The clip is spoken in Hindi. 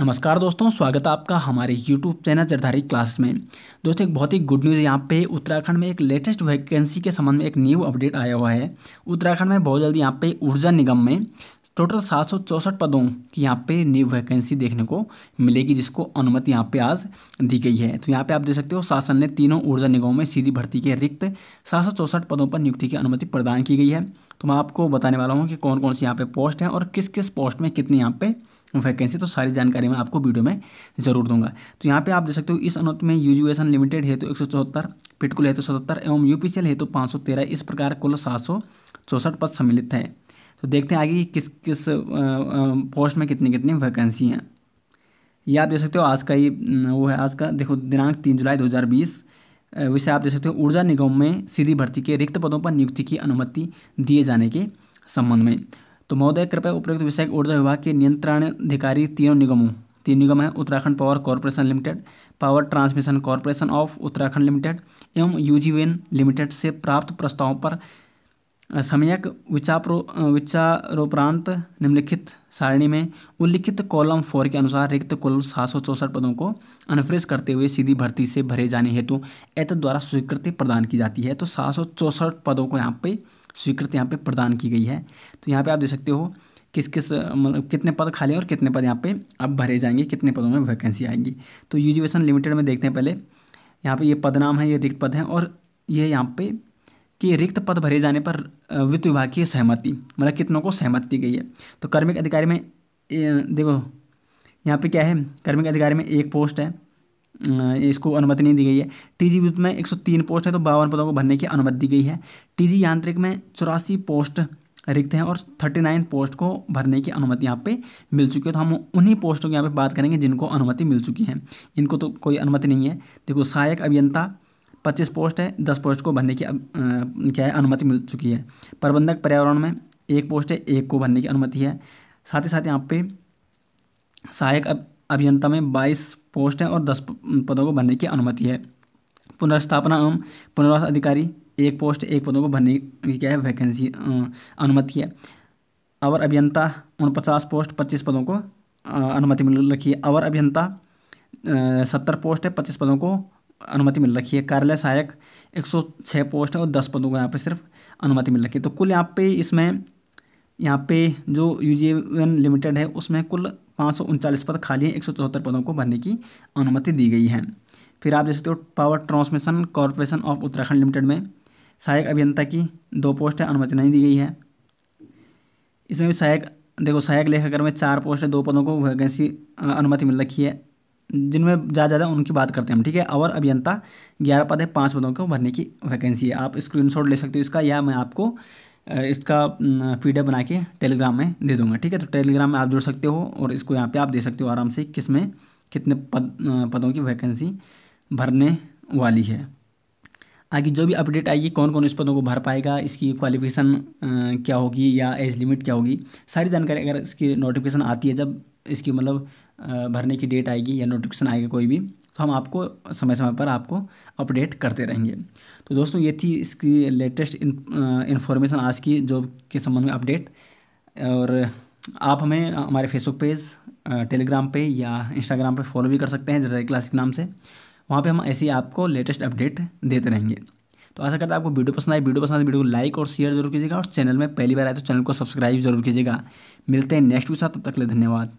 नमस्कार दोस्तों, स्वागत है आपका हमारे YouTube चैनल जरधारी क्लास में। दोस्तों, एक बहुत ही गुड न्यूज़ यहाँ पे। उत्तराखंड में एक लेटेस्ट वैकेंसी के संबंध में एक न्यू अपडेट आया हुआ है। उत्तराखंड में बहुत जल्दी यहाँ पे ऊर्जा निगम में टोटल सात सौ चौंसठ पदों की यहाँ पे न्यू वैकेंसी देखने को मिलेगी, जिसको अनुमति यहाँ पे आज दी गई है। तो यहाँ पे आप देख सकते हो शासन ने तीनों ऊर्जा निगमों में सीधी भर्ती के रिक्त सात सौ चौंसठ पदों पर नियुक्ति की अनुमति प्रदान की गई है। तो मैं आपको बताने वाला हूँ कि कौन कौन सी यहाँ पे पोस्ट है और किस किस पोस्ट में कितनी यहाँ पे वैकेंसी तो सारी जानकारी मैं आपको वीडियो में ज़रूर दूँगा। तो यहाँ पे आप देख सकते हो, इस अनुमति में यूजुएशन लिमिटेड है तो एक सौ चौहत्तर पिटकुल है तो सतहत्तर, एवं यूपीसीएल है तो पाँच सौ तेरह, इस प्रकार कुल सात सौ चौंसठ पद सम्मिलित है। तो देखते हैं आगे किस किस पोस्ट में कितनी कितनी वैकेंसी हैं। ये आप देख सकते हो आज का ही वो है आज का, देखो, दिनांक तीन जुलाई दो हज़ार बीस वैसे आप देख सकते हो ऊर्जा निगम में सीधी भर्ती के रिक्त पदों पर नियुक्ति की अनुमति दिए जाने के संबंध में। तो महोदय, कृपया उपयुक्त विषय ऊर्जा विभाग के नियंत्रण अधिकारी तीनों निगमों, तीन निगम है, Uttarakhand power corporation limited, power transmission corporation of Uttarakhand limited एवं यूजीवेन लिमिटेड से प्राप्त प्रस्तावों पर समयक विचारो विचारोपरांत निम्नलिखित सारणी में उल्लिखित कॉलम फोर के अनुसार रिक्त कुल सात पदों को अनफ्रेश करते हुए सीधी भर्ती से भरे जाने हेतु एत द्वारा स्वीकृति प्रदान की जाती है। तो सात पदों को यहाँ पे स्वीकृति यहाँ पे प्रदान की गई है। तो यहाँ पे आप देख सकते हो किस किस मतलब कितने पद खाली और कितने पद यहाँ पे अब भरे जाएँगे, कितने पदों में वैकेंसी आएगी। तो यूजिवेशन लिमिटेड में देखते हैं पहले, यहाँ पे ये पद नाम है, ये रिक्त पद हैं और ये यहाँ पे कि रिक्त पद भरे जाने पर वित्त विभाग की सहमति मतलब कितनों को सहमति दी गई है। तो कार्मिक अधिकारी में देखो, यहाँ पे क्या है? कार्मिक अधिकारी में एक पोस्ट है। इसको अनुमति नहीं दी गई है। टीजी विद्युत में 103 पोस्ट है तो बावन पदों को भरने की अनुमति दी गई है। टीजी यांत्रिक में चौरासी पोस्ट रिक्त हैं और 39 पोस्ट को भरने की अनुमति यहाँ पे मिल चुकी है। तो हम उन्हीं पोस्टों की यहाँ पे बात करेंगे जिनको अनुमति मिल चुकी है। इनको तो कोई अनुमति नहीं है। देखो, सहायक अभियंता पच्चीस पोस्ट है, दस पोस्ट को भरने की क्या है, अनुमति मिल चुकी है। प्रबंधक पर्यावरण में एक पोस्ट है, एक को भरने की अनुमति है। साथ ही साथ यहाँ पे सहायक अभियंता में बाईस पोस्ट है और दस पदों को भरने की अनुमति है। पुनर्स्थापना एवं पुनर्वास अधिकारी, एक पोस्ट एक पदों को भरने की क्या है? वैकेंसी अनुमति है। अवर अभियंता, उनपचास पोस्ट पच्चीस पदों को अनुमति मिल रखी है। अवर अभियंता सत्तर पोस्ट है, पच्चीस पदों को अनुमति मिल रखी है। कार्यालय सहायक, एक सौ छः पोस्ट है और दस पदों को यहाँ पे सिर्फ़ अनुमति मिल रखी है। तो कुल यहाँ पे इसमें, यहाँ पे जो यू लिमिटेड है, उसमें कुल पाँच पद खाली हैं, एक सौ चौहत्तर पदों को भरने की अनुमति दी गई है। फिर आप देख सकते हो, power transmission corporation of Uttarakhand limited में सहायक अभियंता की दो पोस्ट है, अनुमति नहीं दी गई है। इसमें भी सहायक, देखो, सहायक लेखाकर में चार पोस्ट है, दो पदों को वैकेंसी अनुमति मिल रखी है। जिनमें ज़्यादा ज़्यादा उनकी बात करते हैं हम, ठीक है? और अभियंता ग्यारह पद है, पाँच पदों को भरने की वैकेंसी है। आप स्क्रीनशॉट ले सकते हो इसका, या मैं आपको इसका पी बना के टेलीग्राम में दे दूँगा, ठीक है? तो टेलीग्राम में आप जुड़ सकते हो और इसको यहाँ पे आप दे सकते हो आराम से किसमें, कितने पद पदों की वैकेंसी भरने वाली है। आगे जो भी अपडेट आएगी कौन कौन इस पदों को भर पाएगा, इसकी क्वालिफिकेशन क्या होगी या एज लिमिट क्या होगी, सारी जानकारी अगर इसकी नोटिफिकेशन आती है, जब इसकी मतलब भरने की डेट आएगी या नोटिफिकेशन आएगा कोई भी हम आपको समय समय पर आपको अपडेट करते रहेंगे। तो दोस्तों, ये थी इसकी लेटेस्ट इन्फॉर्मेशन आज की जॉब के संबंध में अपडेट और आप हमें हमारे फेसबुक पेज टेलीग्राम पे या इंस्टाग्राम पे फॉलो भी कर सकते हैं जरा क्लास के नाम से। वहाँ पे हम ऐसे ही आपको लेटेस्ट अपडेट देते रहेंगे। तो आशा करता है आपको वीडियो पसंद आए वीडियो पसंद आए वीडियो को लाइक और शेयर ज़रूर कीजिएगा। और चैनल में पहली बार आए तो चैनल को सब्सक्राइब ज़रूर कीजिएगा। मिलते हैं नेक्स्ट के साथ। तब तक ले धन्यवाद।